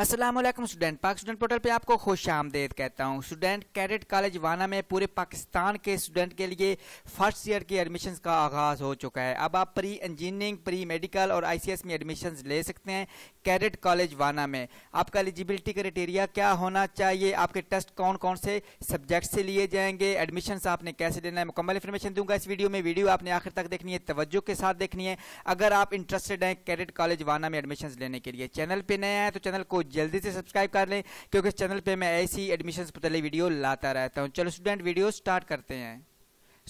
Aslam student, Pak student portal पे आपको खुश आमदेद कहता हूँ। स्टूडेंट, कैडेट कॉलेज वाना में पूरे पाकिस्तान के स्टूडेंट के लिए फ़र्स्ट ईयर के एडमिशन्स का आगाज़ हो चुका है। अब आप प्री इंजीनियरिंग प्री मेडिकल और आईसीएस में एडमिशन ले सकते हैं कैडेट कॉलेज वाना में। आपका एलिजिबिलिटी क्राइटेरिया क्या होना चाहिए? आपके टेस्ट कौन कौन से सब्जेक्ट से लिए जाएँगे? एडमिशन आपने कैसे लेना है? मुकम्मल इन्फॉर्मेशन दूँगा इस वीडियो में। वीडियो आपने आखिर तक देखनी है, तवज्जो के साथ देखनी है। अगर आप इंटरेस्टेड हैं कैडेट कॉलेज वाना में एडमिशन लेने के लिए। चैनल पर नया है तो चैनल को जल्दी से सब्सक्राइब कर लें, क्योंकि इस चैनल पे मैं ऐसी एडमिशन पहले वीडियो लाता रहता हूँ। चलो स्टूडेंट वीडियो स्टार्ट करते हैं।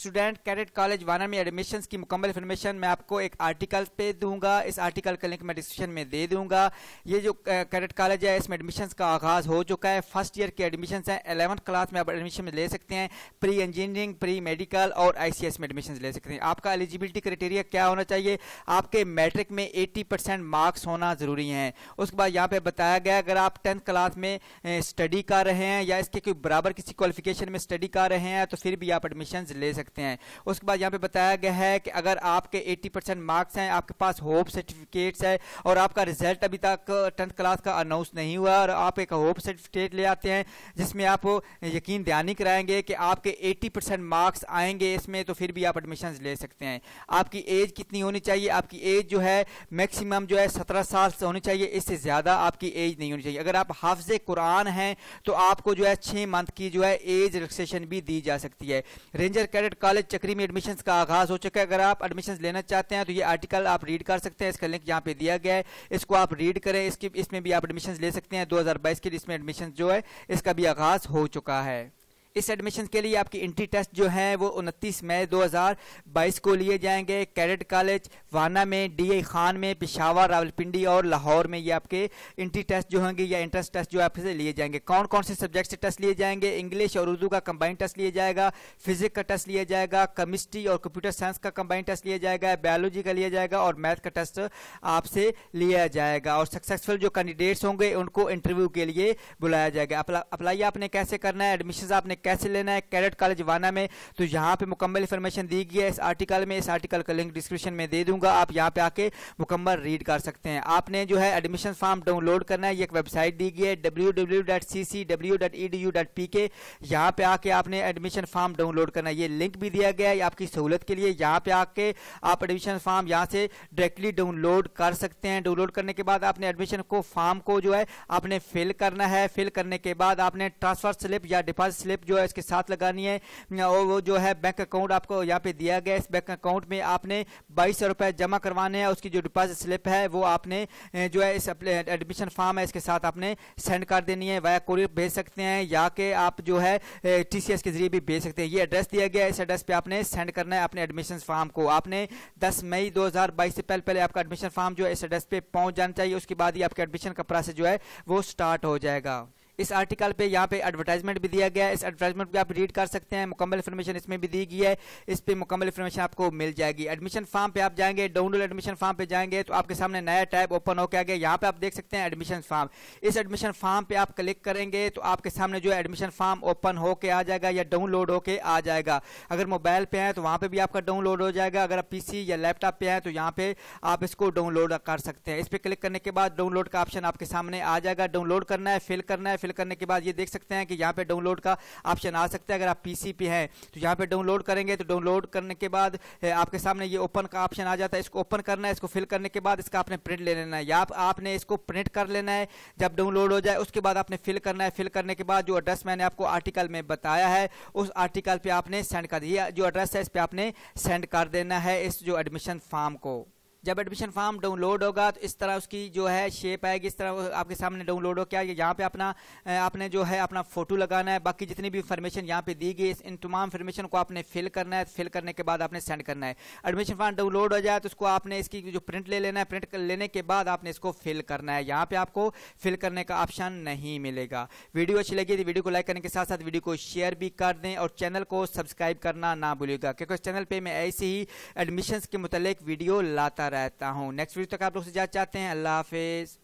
स्टूडेंट कैडेट कॉलेज वाना में एडमिशन्स की मुकम्मल इन्फॉर्मेशन मैं आपको एक आर्टिकल पे दूँगा। इस आर्टिकल का लिंक मैं डिस्क्रिप्शन में दे दूँगा। ये जो कैडेट कॉलेज है, इसमें एडमिशन्स का आगाज़ हो चुका है। फ़र्स्ट ईयर के एडमिशन्स हैं। एलेवंथ क्लास में आप एडमिशन ले सकते हैं। प्री इंजीनियरिंग प्री मेडिकल और आई में एडमिशन ले सकते हैं। आपका एलिजिबिलिटी क्राइटेरिया क्या होना चाहिए? आपके मैट्रिक में एट्टी मार्क्स होना ज़रूरी है। उसके बाद यहाँ पे बताया गया, अगर आप टेंथ क्लास में स्टडी कर रहे हैं या इसके कोई बराबर किसी क्वालिफिकेशन में स्टडी कर रहे हैं तो फिर भी आप एडमिशन ले सकते सकते हैं। उसके बाद यहाँ पे बताया गया है कि अगर आपके 80 परसेंट मार्क्स हैं, आपके पास होप सर्टिफिकेट्स है और आपका रिज़ल्ट अभी तक टेंथ क्लास का अनाउंस नहीं हुआ और आप एक होप सर्टिफिकेट ले आते हैं, जिसमें आप यकीन ध्यानी कराएँगे कि आपके 80 परसेंट मार्क्स आएँगे इसमें तो फिर भी आप एडमिशन ले सकते हैं। आपकी एज कितनी होनी चाहिए? आपकी एज जो है मैक्सिमम जो है सत्रह साल से होनी चाहिए, इससे ज़्यादा आपकी एज नहीं होनी चाहिए। अगर आप हाफज कुरान हैं तो आपको जो है छः मंथ की जो है एज रिलैक्सेशन भी दी जा सकती है। रेंजर कैडेट कॉलेज चक्री में एडमिशन का आगाज़ हो चुका है। अगर आप एडमिशन लेना चाहते हैं तो ये आर्टिकल आप रीड कर सकते हैं। इसका लिंक यहाँ पे दिया गया है। इसको आप रीड करें। इसकी, इसमें भी आप एडमिशन ले सकते हैं। 2022 के इसमें एडमिशन जो है, इसका भी आगाज़ हो चुका है। इस एडमिशन के लिए आपकी इंट्री टेस्ट जो है वो उनतीस मई 2022 को लिए जाएँगे। कैडेट कॉलेज वाना में डीए खान में, पिशावर, रावलपिंडी और लाहौर में ये आपके इंट्री टेस्ट जो होंगे या इंट्रेंस टेस्ट जो आपसे लिए जाएँगे। कौन कौन से सब्जेक्ट से टेस्ट लिए जाएँगे? इंग्लिश और उर्दू का कंबाइंड टेस्ट लिया जाएगा फिजिक्स का टेस्ट लिया जाएगा केमिस्ट्री और कंप्यूटर साइंस का कंबाइंड टेस्ट लिया जाएगा बायोलॉजी का लिया जाएगा और मैथ का टेस्ट आपसे लिया जाएगा। और सक्सेसफुल जो कैंडिडेट्स होंगे उनको इंटरव्यू के लिए बुलाया जाएगा। अप्लाई आपने कैसे करना है? एडमिशन आपने कैसे लेना है कैडेट कॉलेज वाना में तो यहाँ पे मुकम्मल इन्फॉर्मेशन दी गई है। इस आर्टिकल में, इस आर्टिकल का लिंक डिस्क्रिप्शन में दे दूँगा। आप यहाँ पे आके मुकम्मल रीड कर सकते हैं। आपने जो है एडमिशन फॉर्म डाउनलोड करना है। ये एक वेबसाइट दी गई है W W dot C C W dot E D U dot P K यहाँ पे आके आपने एडमिशन फॉर्म डाउनलोड करना है। ये लिंक भी दिया गया है आपकी सहूलत के लिए। यहाँ पे आके आप एडमिशन फॉर्म यहाँ से डायरेक्टली डाउनलोड कर सकते हैं। डाउनलोड करने के बाद आपने एडमिशन को फॉर्म को जो है आपने फिल करना है। फिल करने के बाद आपने ट्रांसफ़र स्लिप या डिपॉजिट स्लिप जो है इसके साथ लगानी है। और वो जो है बैंक अकाउंट आपको यहाँ पे दिया गया इस बैंक अकाउंट में आपने बाईस रुपए जमा करवाने हैं। उसकी जो डिपॉजिट स्लिप है, वो आपने जो है इस एडमिशन फॉर्म है, इसके साथ आपने सेंड कर देनी है। वाया कोरियर भेज सकते हैं, या के आप जो है टीसीएस के ज़रिए भी भेज सकते हैं। ये एड्रेस दिया गया है। इस एड्रेस पे आपने सेंड करना है अपने एडमिशन फॉर्म को। आपने 10 मई 2022 से पहले पहले आपका एडमिशन फॉर्म जो है इस एड्रेस पे पहुँच जाना चाहिए। उसके बाद ही आपके एडमिशन का प्रोसेस जो है, वो स्टार्ट हो जाएगा। इस आर्टिकल पे यहाँ पे एडवर्टाइजमेंट भी दिया गया है। इस एडवर्टाइजमेंट पे आप रीड कर सकते हैं। मुकम्मल इन्फॉर्मेशन इसमें भी दी गई है। इस पर मुकम्मल इन्फॉर्मेशन आपको मिल जाएगी। एडमिशन फॉर्म पे आप जाएँगे डाउनलोड एडमिशन फॉर्म पे जाएँगे तो आपके सामने नया टैब ओपन होकर आ गया। यहाँ पे आप देख सकते हैं एडमिशन फॉर्म इस एडमिशन फॉर्म पे आप क्लिक करेंगे तो आपके सामने जो एडमिशन फॉर्म ओपन होकर आ जाएगा या डाउनलोड होकर आ जाएगा। अगर मोबाइल पे है तो वहाँ पे भी आपका डाउनलोड हो जाएगा। अगर आप पीसी या लैपटॉप पे है तो यहाँ पे आप इसको डाउनलोड कर सकते हैं। इस पर क्लिक करने के बाद डाउनलोड का ऑप्शन आपके सामने आ जाएगा। डाउनलोड करना है फिल करना है करने के बाद ये देख सकते हैं कि यहाँ पे डाउनलोड का ऑप्शन आ सकता है। अगर आप पीसी पे हैं तो यहाँ पे डाउनलोड करेंगे तो डाउनलोड करने के बाद आपके सामने ये ओपन का ऑप्शन आ जाता है। इसको ओपन करना है इसको फिल करने के बाद इसका आपने प्रिंट ले लेना है। या आप, आपने इसको प्रिंट कर लेना है जब डाउनलोड हो जाए उसके बाद आपने फिल करना है। फिल करने के बाद जो एड्रेस मैंने आपको आर्टिकल में बताया है उस आर्टिकल पे आपने सेंड कर दिया। जो एड्रेस है इस पर आपने सेंड कर देना है इस जो एडमिशन फॉर्म को। जब एडमिशन फॉर्म डाउनलोड होगा तो इस तरह उसकी जो है शेप आएगी, इस तरह आपके सामने डाउनलोड हो क्या यहाँ पे अपना आपने जो है अपना फ़ोटो लगाना है। बाकी जितनी भी इंफॉर्मेशन यहाँ पे दी गई इन तमाम इन्फॉर्मेशन को आपने फिल करना है। फिल करने के बाद आपने सेंड करना है। एडमिशन फॉर्म डाउनलोड हो जाए तो उसको आपने इसकी जो प्रिंट ले लेना है। प्रिंट लेने के बाद आपने इसको फिल करना है। यहाँ पे आपको फिल करने का ऑप्शन नहीं मिलेगा। वीडियो अच्छी लगी तो वीडियो को लाइक करने के साथ साथ वीडियो को शेयर भी कर दें और चैनल को सब्सक्राइब करना ना भूलिएगा, क्योंकि चैनल पर मैं ऐसे ही एडमिशन के मुतलिक वीडियो लाता रहता हूँ। नेक्स्ट वीडियो तक आप लोग से जा चाहते हैं। अल्लाह हाफिज़।